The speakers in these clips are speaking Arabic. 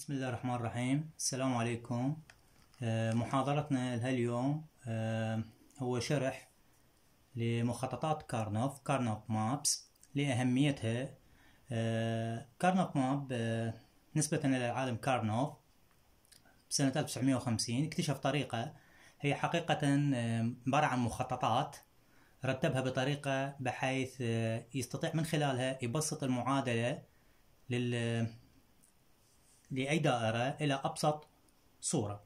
بسم الله الرحمن الرحيم. السلام عليكم. آه، محاضرتنا لهاليوم آه، هو شرح لمخططات كارنوف Karnaugh maps لأهميتها. آه، Karnaugh map نسبة إلى العالم كارنوف بسنة 1950 اكتشف طريقة هي حقيقة عبارة عن مخططات رتبها بطريقة بحيث يستطيع من خلالها يبسط المعادلة لل لأي دائرة إلى أبسط صورة.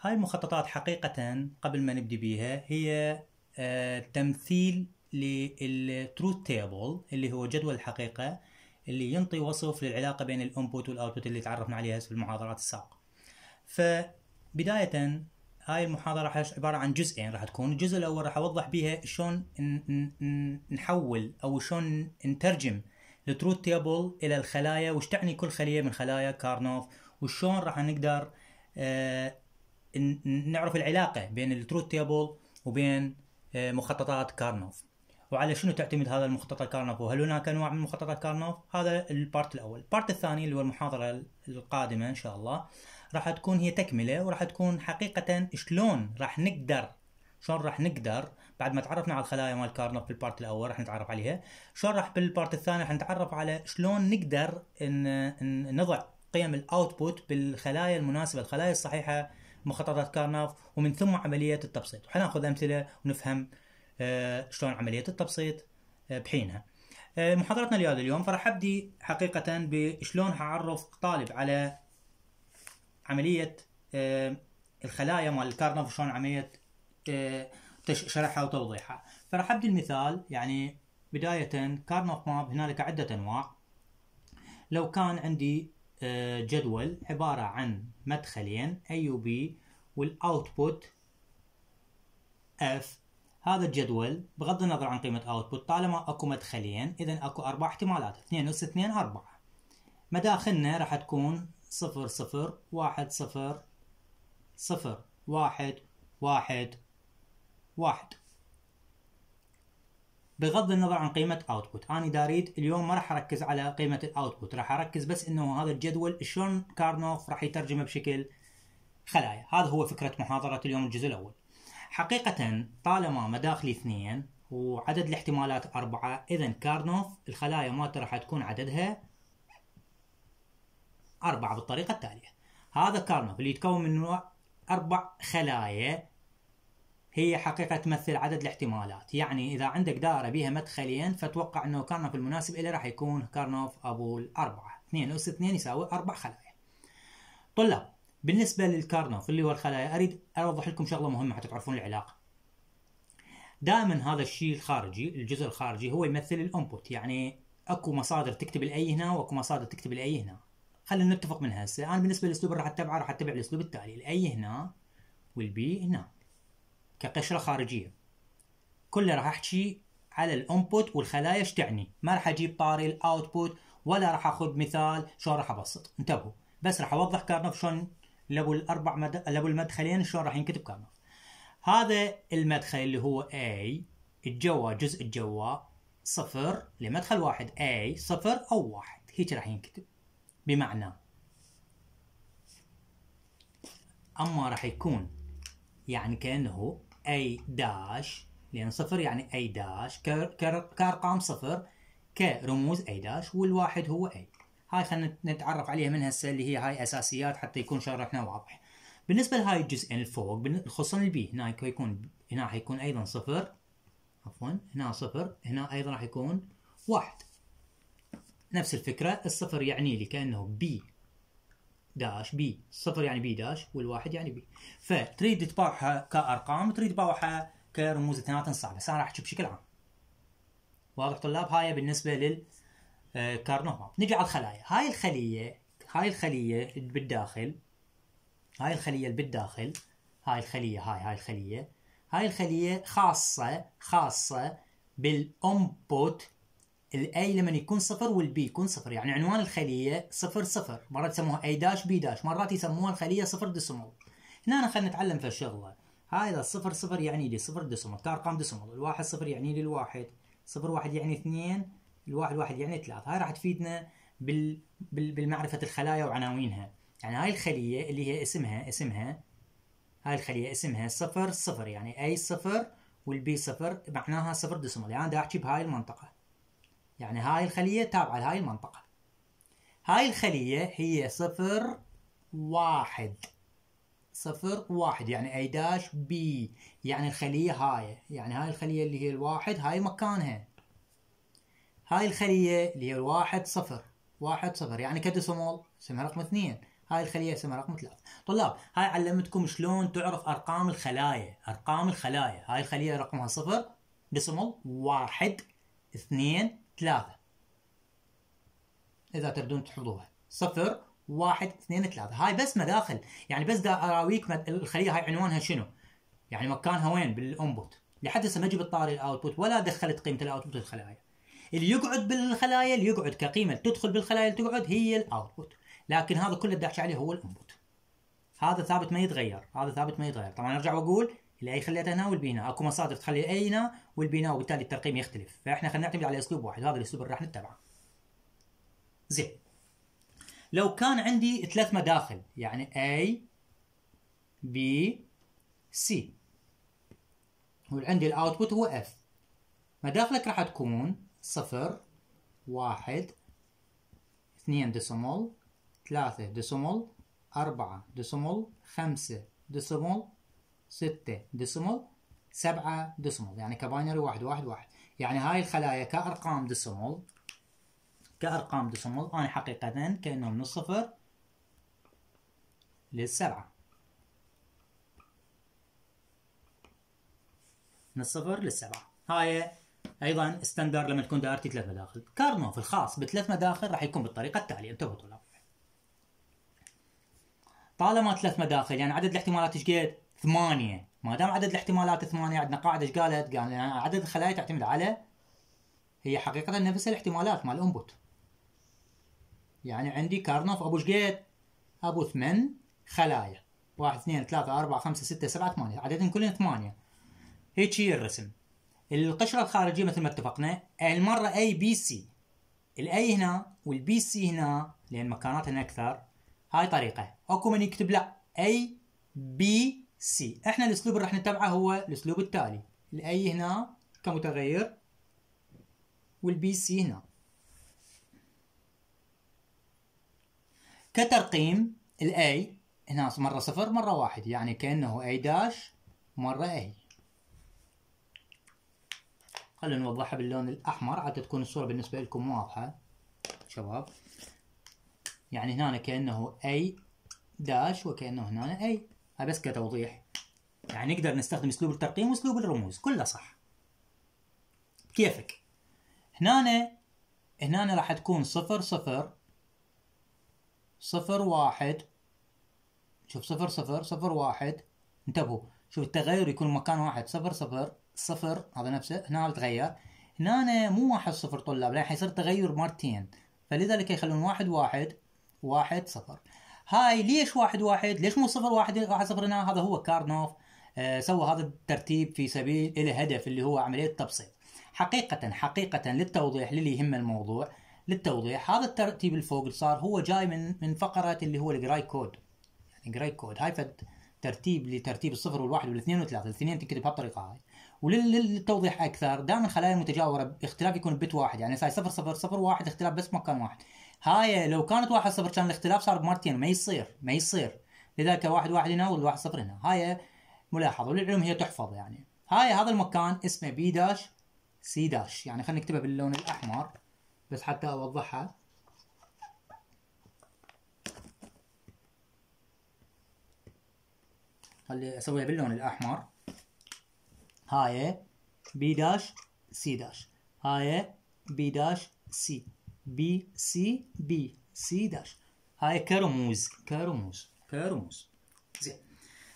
هاي المخططات حقيقة قبل ما نبدي بيها هي آه، تمثيل لل truth table اللي هو جدول الحقيقة اللي ينطي وصف للعلاقة بين ال input وال output اللي تعرفنا عليها في المحاضرات السابقة. فبداية هاي المحاضرة عبارة عن جزئين راح تكون. الجزء الأول راح أوضح بيها شلون نحول أو شلون نترجم ال truth table إلى الخلايا وش تعني كل خلية من خلايا كارنوف؟ وشلون راح نقدر آه، نعرف العلاقة بين ال truth table وبين آه، مخططات كارنوف وعلى شنو تعتمد هذا المخططات كارنوف وهل هناك أنواع من مخططات كارنوف هذا ال part الأول. ال part الثاني اللي هو المحاضرة القادمة إن شاء الله راح تكون هي تكملة وراح تكون حقيقة شلون راح نقدر شلون راح نقدر بعد ما تعرفنا على الخلايا مال كارنوف بال part الأول راح نتعرف عليها. شلون راح بال part الثاني؟ راح نتعرف على شلون نقدر إن نضع قيم ال output بالخلايا المناسبة الخلايا الصحيحة مخططات كارنوف ومن ثم عملية التبسيط. وحناخذ أمثلة ونفهم آه، شلون عملية التبسيط آه، بحينها. آه، محاضرتنا لهذا اليوم فراح أبدي حقيقة بشلون حعرف طالب على عملية الخلايا مال الكارنوف شلون عملية شرحها وتوضيحها. فراح أبدي المثال يعني بداية كارنوف map هنالك عدة أنواع. لو كان عندي آه، جدول عبارة عن مدخلين A و B وال output F هذا الجدول بغض النظر عن قيمة output طالما أكو مدخلين اذا أكو أربع احتمالات 2 أس 2 4 مداخلنا راح تكون صفر صفر واحد صفر صفر واحد واحد واحد. بغض النظر عن قيمة output أنا دا أريد اليوم ما راح أركز على قيمة ال output راح أركز بس إنه هذا الجدول شلون كارنوف راح يترجمه بشكل خلايا. هذا هو فكرة محاضرة اليوم الجزء الأول. حقيقة طالما مداخلي اثنين وعدد الاحتمالات أربعة إذا كارنوف الخلايا مالته راح تكون عددها أربعة بالطريقة التالية. هذا كارنوف اللي يتكون من أربع خلايا هي حقيقة تمثل عدد الاحتمالات. يعني إذا عندك دائرة بها مدخلين فتوقع أنه كارنوف المناسب إليه راح يكون كارنوف أبو الأربعة. 2 أس 2 يساوي أربع خلايا. طلاب بالنسبة للكارنوف اللي هو الخلايا أريد أوضح لكم شغلة مهمة حتى تعرفون العلاقة. دائما هذا الشيء الخارجي الجزء الخارجي هو يمثل الإنبوت. يعني أكو مصادر تكتب ال A هنا وأكو مصادر تكتب ال A هنا. خلينا نتفق من هسه. أنا بالنسبة للاسلوب اللي راح اتبعه راح أتبع الأسلوب التالي ال A هنا وال B هنا. كقشرة خارجية. كله راح أحكي على ال input والخلايا إيش تعني. ما راح أجيب طاري ال output ولا راح أخذ مثال شلون راح أبسط. انتبهوا. بس راح أوضح كارنوف شلون لابو الأربع مد... لابو المدخلين شلون راح ينكتب كارنوف. هذا المدخل اللي هو A الجوا جزء الجوا صفر لمدخل واحد. A صفر أو واحد. هيك راح ينكتب. بمعنى أما راح يكون يعني كأنه A داش لأن صفر يعني A داش كأرقام صفر كرموز A داش والواحد هو A. هاي خلينا نتعرف عليها من هسه اللي هي هاي أساسيات حتى يكون شرحنا واضح. بالنسبة لهاي الجزئين الفوق خصوصا البي هنا يكون هنا حيكون أيضا صفر. عفوا هنا صفر هنا أيضا راح يكون واحد. نفس الفكرة الصفر يعني لي كأنه B dash B. صفر يعني B dash والواحد يعني B. فتريد تباوعها كأرقام تريد تباوعها كرموز اثنيناتن صعبة. بس أنا راح أحكي بشكل عام. واضح طلاب؟ هاي بالنسبة لل آه، كارنوف map نجي على الخلايا. هاي الخلية هاي الخلية اللي بالداخل هاي الخلية اللي بالداخل هاي الخلية هاي هاي الخلية هاي الخلية خاصة خاصة بال input ال A لما يكون صفر وال B يكون صفر يعني عنوان الخلية صفر صفر. مرات يسموها A dash B dash مرات يسموها الخلية صفر decimal هنا خلينا نتعلم في الشغلة. هاي اذا صفر صفر يعني لي صفر decimal كارقام decimal الواحد صفر يعني لي الواحد. صفر واحد يعني اثنين الواحد واحد يعني ثلاث هاي راح تفيدنا بال... بال... بالمعرفة الخلايا وعناوينها. يعني هاي الخلية اللي هي اسمها اسمها هاي الخلية اسمها صفر صفر يعني A صفر وال B صفر معناها صفر decimal يعني أنا أحكي بهاي المنطقة. يعني هاي الخلية تابعة لهاي المنطقة. هاي الخلية هي صفر واحد. صفر واحد يعني A dash B يعني الخلية هاي. يعني هاي الخلية اللي هي الواحد هاي مكانها. هاي الخلية اللي هي الواحد صفر. واحد صفر. يعني ك decimal اسمها رقم اثنين. هاي الخلية اسمها رقم ثلاثة. طلاب هاي علمتكم شلون تعرف أرقام الخلايا؟ أرقام الخلايا. هاي الخلية رقمها صفر. decimal واحد اثنين ثلاثة. إذا تردون تحفظوها. صفر واحد اثنين ثلاثة. هاي بس مداخل. يعني بس دا أراويك مد... الخلية هاي عنوانها شنو؟ يعني مكانها وين؟ بال input. لحد هسه ما جبت طاري ال output ولا دخلت قيمة ال output الخلايا. اللي يقعد بالخلايا اللي يقعد كقيمة. تدخل بالخلايا اللي تقعد هي ال output. لكن هذا كله اللي عليه هو ال input. هذا ثابت ما يتغير. هذا ثابت ما يتغير. طبعا أرجع وأقول ال A خليتها هنا وال B هنا أكو مصادر تخلي ال A هنا وال B هنا وبالتالي الترقيم يختلف. فإحنا خلينا نعتمد على اسلوب واحد هذا الأسلوب اللي راح نتبعه. زين. لو كان عندي ثلاث مداخل يعني A B C. وعندي ال output هو F. مداخلك راح تكون صفر واحد اثنين decimal ثلاثة decimal أربعة decimal خمسة decimal 6 decimal 7 decimal يعني ك binary 1 1 1 يعني هاي الخلايا كأرقام decimal كأرقام decimal أنا حقيقه كأنه من الصفر للسبعة. من الصفر للسبعة. هاي أيضا standard لما تكون دائرتي ثلاث مداخل. كارنوف الخاص بثلاث مداخل راح يكون بالطريقة التالية. انتبهوا طلاب. طالما ثلاث مداخل يعني عدد الاحتمالات إيش قد؟ ثمانية. ما دام عدد الاحتمالات ثمانية عندنا قاعدة إيش قالت؟ قال عدد الخلايا تعتمد على هي حقيقة نفس الاحتمالات مال ال input يعني عندي كارنوف أبو إيش قد؟ أبو ثمان خلايا. واحد اثنين ثلاثة أربعة خمسة ستة سبعة ثمانية. عددهم كلهم ثمانية. هيك هي الرسم. القشرة الخارجية مثل ما اتفقنا المرة A B C ال A هنا وال B C هنا لأن مكاناتها أكثر. هاي طريقة. أكو من يكتب لا. A B C. إحنا الأسلوب اللي راح نتبعه هو الأسلوب التالي. ال A هنا كمتغير وال B C هنا. كترقيم ال A هنا مرة صفر مرة واحد. يعني كأنه A dash مرة A خلينا نوضحها باللون الأحمر. حتى تكون الصورة بالنسبة لكم واضحة. شباب. يعني هنا كأنه A dash وكأنه هنا هذا بس كتوضيح. يعني نقدر نستخدم أسلوب الترقيم وأسلوب الرموز كله صح. كيفك؟ هنا هنا راح تكون صفر صفر صفر واحد. شوف صفر صفر صفر واحد. انتبهوا شوف التغير يكون مكان واحد صفر صفر صفر. هذا نفسه هنا تغير هنا مو واحد صفر طلاب لأن حيصير تغير مرتين. فلذلك يخلون واحد واحد واحد صفر. هاي ليش واحد واحد؟ ليش مو صفر واحد واحد صفر هنا؟ هذا هو كارنوف آه سوى هذا الترتيب في سبيل إلى هدف اللي هو عملية تبسيط. حقيقة حقيقة للتوضيح للي يهم الموضوع للتوضيح هذا الترتيب الفوق صار هو جاي من من فقرة اللي هو ال Gray code. يعني Gray code. هاي فد ترتيب لترتيب الصفر والواحد والاثنين والثلاثة. الاثنين تنكتب بهالطريقة هاي. وللتوضيح أكثر دائما الخلايا المتجاورة باختلاف يكون bit واحد. يعني هاي صفر صفر صفر واحد اختلاف بس مكان واحد. هاي لو كانت واحد صفر كان الاختلاف صار بمرتين ما يصير ما يصير. لذلك واحد واحد هنا والواحد صفر هنا. هاي ملاحظة وللعلم هي تحفظ يعني. هاي هذا المكان اسمه B dash C dash يعني خلينا نكتبها باللون الأحمر بس حتى أوضحها. خلي أسويها باللون الأحمر. هاي B dash C dash هاي B dash C B C B C dash هاي كرموز كرموز كرموز. زين.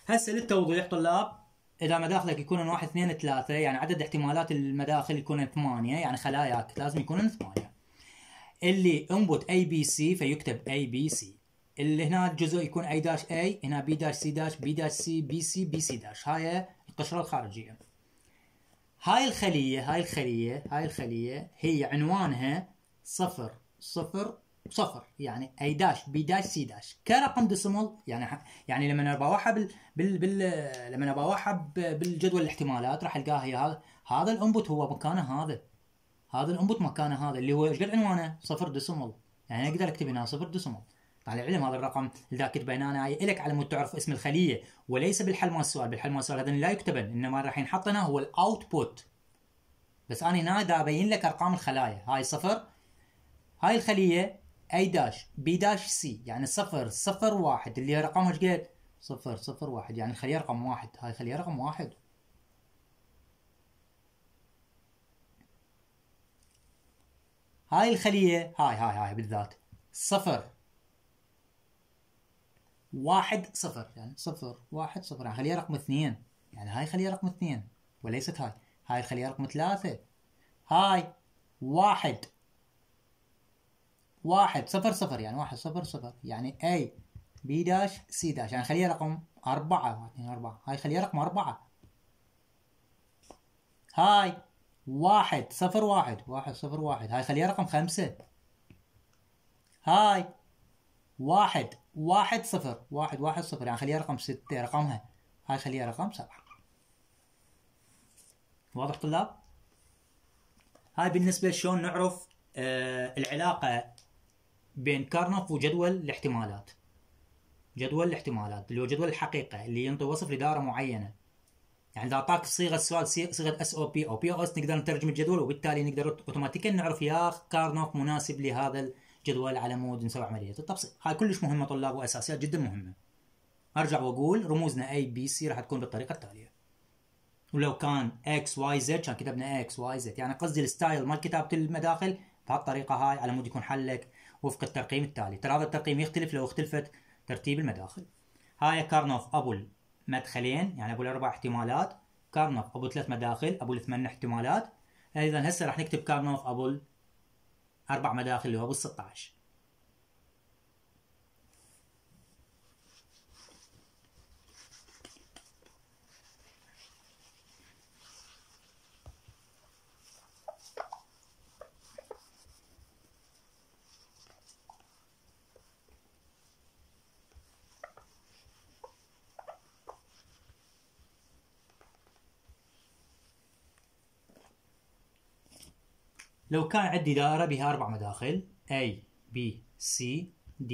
هسه للتوضيح طلاب إذا مداخلك يكونون واحد اثنين ثلاثة يعني عدد احتمالات المداخل يكون ثمانية يعني خلاياك لازم يكونون ثمانية. ال input A B C فيكتب A B C اللي هنا الجزء يكون A dash A هنا B dash C dash B dash C B C B C dash هاي القشرة الخارجية. هاي الخلية هاي الخلية هاي الخلية هي عنوانها صفر صفر صفر يعني A dash B dash C dash كرقم decimal يعني يعني لما بواحد بال, بال, بال لما بواحد بالجدول الاحتمالات راح القاها هي هذا هذا ال input هو مكانه هذا. هذا ال input مكانه هذا. اللي هو إيش قد عنوانه؟ صفر decimal يعني أقدر أكتب هنا صفر decimal على العلم هذا الرقم اللي كتبه هنا أنا لك على مود تعرف اسم الخلية. وليس بالحل مال السؤال. بالحل مال السؤال هذا لا يكتبن. إنما راح ينحط هنا هو ال output بس أنا هنا دا ابين لك أرقام الخلايا. هاي صفر هاي الخلية A dash B dash C يعني صفر صفر واحد. اللي رقمها إيش قد؟ صفر صفر واحد. يعني الخلية رقم واحد. هاي الخلية رقم واحد. هاي الخلية هاي هاي هاي بالذات. صفر. واحد صفر. يعني صفر واحد صفر. يعني خلية رقم اثنين. يعني هاي خلية رقم اثنين. وليست هاي. هاي الخلية رقم ثلاثة. هاي واحد. واحد صفر صفر يعني واحد صفر صفر. يعني A B داش C داش يعني خلية رقم أربعة. اثنين أربعة. هاي خلية رقم أربعة. هاي واحد صفر واحد واحد صفر واحد. هاي خليها رقم خمسة. هاي واحد واحد صفر واحد واحد صفر. يعني خلية رقم ستة. رقمها. هاي خلية رقم سبعة. واضح طلاب؟ هاي بالنسبة شلون نعرف آه العلاقة بين كارنوف وجدول الاحتمالات. جدول الاحتمالات اللي هو جدول الحقيقة اللي ينطي وصف لدائرة معينة. يعني إذا أعطاك صيغة السؤال صيغة اس أو بي أو بي أو اس نقدر نترجم الجدول وبالتالي نقدر أوتوماتيكيا نعرف يا Karnaugh مناسب لهذا الجدول على مود نسوي عمليه التبسيط هاي كلش مهمة طلاب وأساسيات جدا مهمة. أرجع وأقول رموزنا A B C راح تكون بالطريقة التالية. ولو كان X Y Z كان كتبنا X Y Z يعني قصدي ال style مال كتابة المداخل بهالطريقة هاي على مود يكون حلك. وفق الترقيم التالي. ترى هذا الترقيم يختلف لو اختلفت ترتيب المداخل. هاي كارنوف أبو مدخلين يعني أبو الأربع احتمالات. كارنوف أبو ثلاث مداخل أبو الثمان احتمالات. اذا هسه راح نكتب كارنوف أبو أربع مداخل اللي هو ابو 16 لو كان عندي دائرة بها أربع مداخل A B C D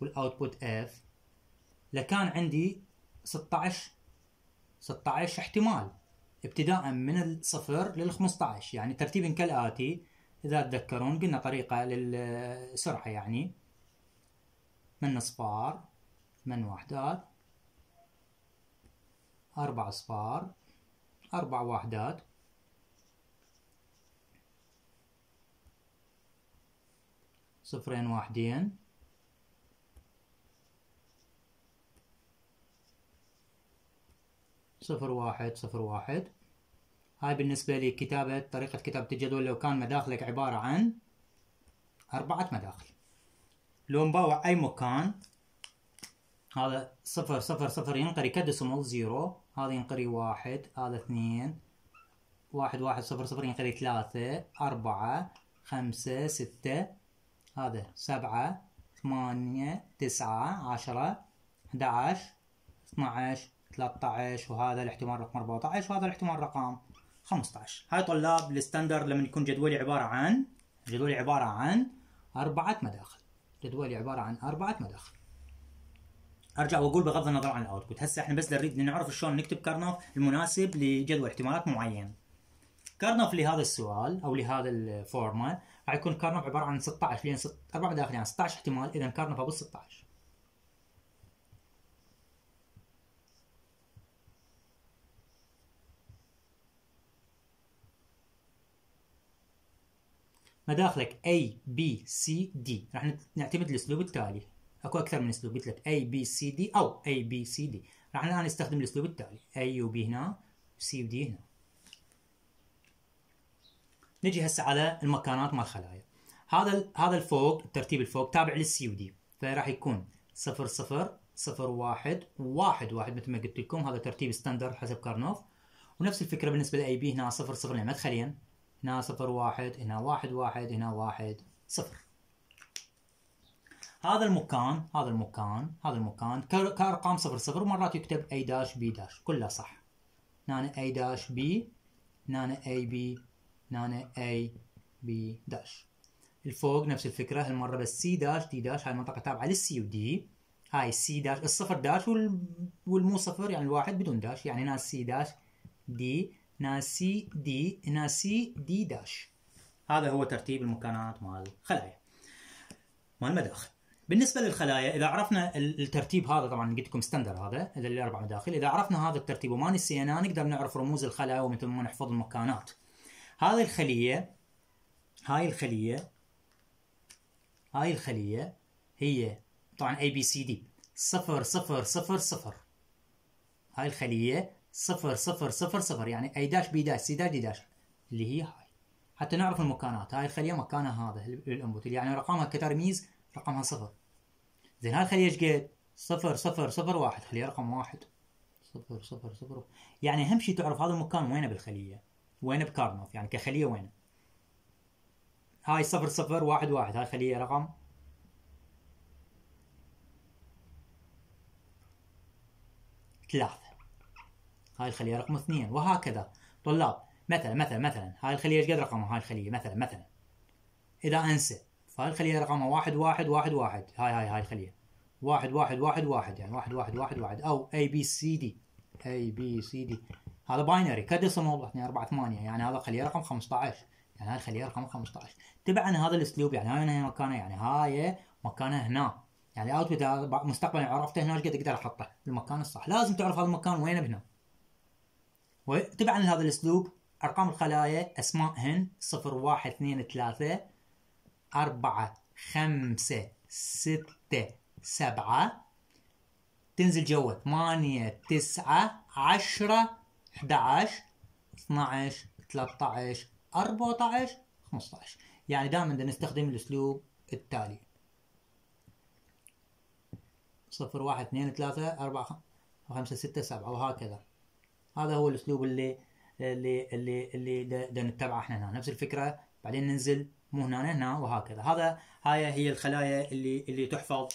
والأوتبوت F. لكان عندي 16 16 احتمال ابتداء من الصفر لل 15 يعني ترتيب كالآتي. إذا تذكرون قلنا طريقة للسرعة يعني من أصفار من وحدات أربع أصفار أربع وحدات. صفرين واحدين. صفر واحد صفر واحد. هاي بالنسبة لي كتابة طريقة كتابة الجدول لو كان مداخلك عبارة عن أربعة مداخل. لو مباوع أي مكان هذا صفر صفر صفر ينقري ك decimal zero هذا ينقري واحد هذا اثنين. واحد واحد صفر صفر ينقري ثلاثة أربعة خمسة ستة. هذا سبعة ثمانية تسعة عشرة أحد عشر اثنى عشر ثلاثة عشر وهذا الاحتمال رقم أربعة عشر وهذا الاحتمال رقم خمسة عشر هاي طلاب ال standard لما يكون جدولي عبارة عن جدولي عبارة عن أربعة مداخل. جدولي عبارة عن أربعة مداخل. أرجع وأقول بغض النظر عن ال output هسه إحنا بس نريد نعرف شلون نكتب كارنوف المناسب لجدول احتمالات معين. كارنوف لهذا السؤال أو لهذا ال format راح يكون كارنوف عبارة عن 16 لأن ست... أربع مداخل يعني 16 احتمال إذا كارنوف ابو 16 مداخلك A B C D. راح نعتمد الأسلوب التالي. أكو أكثر من أسلوب قلت لك. A B C D أو A B C D. راح الآن نستخدم الأسلوب التالي. A و B هنا C و D هنا. نجي هسه على المكانات مال الخلايا هذا هذا الفوق الترتيب الفوق تابع لل C و D فراح يكون 0 0 0 1 1 1 مثل ما قلت لكم. هذا ترتيب standard حسب كارنوف. ونفس الفكرة بالنسبة ل A B هنا 0 0 يعني مدخلين هنا 0 1 هنا 1 1 هنا 1 0 هذا المكان هذا المكان هذا المكان. كأرقام صفر صفر ومرات يكتب A dash B dash كلها صح. هنا A dash B هنا A B هنا A B dash. الفوق نفس الفكرة هالمرة بس C dash D dash هاي المنطقة تابعة لل C و D هاي C dash الصفر dash وال... وال مو صفر يعني الواحد بدون dash يعني هنا C dash D هنا C D هنا C D dash. هذا هو ترتيب المكانات مال الخلايا مال المداخل بالنسبة للخلايا إذا عرفنا ال- الترتيب هذا طبعا قلت لكم standard هذا هذا اللي أربع مداخل إذا عرفنا هذا الترتيب وما نسيناه نقدر نعرف رموز الخلايا ومثل ما نحفظ المكانات. هذه الخلية هاي الخلية هاي الخلية هي طبعا A B C D صفر صفر صفر صفر. هاي الخلية صفر صفر صفر صفر. يعني A dash B dash C dash D dash اللي هي هاي. حتى نعرف المكانات. هاي الخلية مكانها هذا ال input. يعني رقمها كترميز رقمها صفر. زين هاي الخلية إيش قد؟ صفر صفر صفر واحد. خلية رقم واحد. صفر صفر صفر يعني أهم شيء تعرف هذا المكان وينه بالخلية. وينه ب Karnaugh يعني كخلية وينه هاي صفر صفر واحد واحد هاي خلية رقم. ثلاثة. هاي الخلية رقم اثنين وهكذا. طلاب مثلا مثلا مثلا. هاي الخلية إيش قد رقمها؟ هاي الخلية مثلا مثلا. إذا أنسى فهاي الخلية رقمها واحد واحد واحد واحد. هاي هاي هاي الخلية. واحد واحد واحد واحد يعني واحد واحد واحد واحد. أو A B C D. A B C D. هذا binary ك decimal 2 4 8 يعني هذا خلية رقم 15 يعني هاي الخلية رقم 15 تبعا هذا الاسلوب يعني هاي هنا مكانها يعني هاي مكانها هنا. يعني الاوتبوت هذا مستقبلا عرفته هنا إيش قد أقدر أحطه بالمكان الصح. لازم تعرف هذا المكان وينه بهنا. وتبعا لهذا الاسلوب أرقام الخلايا اسمائهن 0 1 2 3 4 5 6 7 تنزل جوا 8 9 10 11 12 13 14 15 يعني دائما بدنا نستخدم الأسلوب التالي. صفر واحد اثنين ثلاثة أربعة خم- خمسة ستة سبعة وهكذا. هذا هو الأسلوب اللي اللي اللي اللي دا نتبعه إحنا هنا. نفس الفكرة بعدين ننزل مو هنا هنا وهكذا. هذا هاي هي الخلايا اللي اللي تحفظ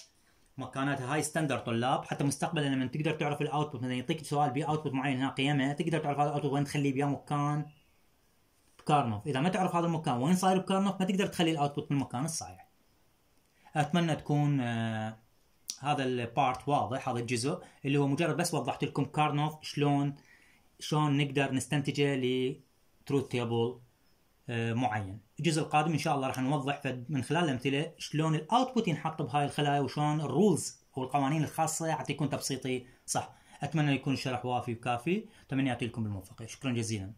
مكاناتها. هاي standard طلاب. حتى مستقبلا لما تقدر تعرف ال output مثلا يعطيك سؤال ب output معين هنا قيمة تقدر تعرف هذا ال output وين تخليه بيا مكان؟ ب Karnaugh. إذا ما تعرف هذا المكان وين صاير ب Karnaugh؟ ما تقدر تخلي ال output بالمكان الصحيح. أتمنى تكون آه هذا ال part واضح هذا الجزء اللي هو مجرد بس وضحت لكم Karnaugh شلون شلون نقدر نستنتجه ل truth table معين. الجزء القادم إن شاء الله راح نوضح من خلال الأمثلة شلون ال output ينحط بهاي الخلايا وشلون ال rules أو القوانين الخاصة حتى يكون تبسيطي صح. أتمنى يكون الشرح وافي وكافي. تمنياتي لكم بالموفقيه شكرا جزيلا.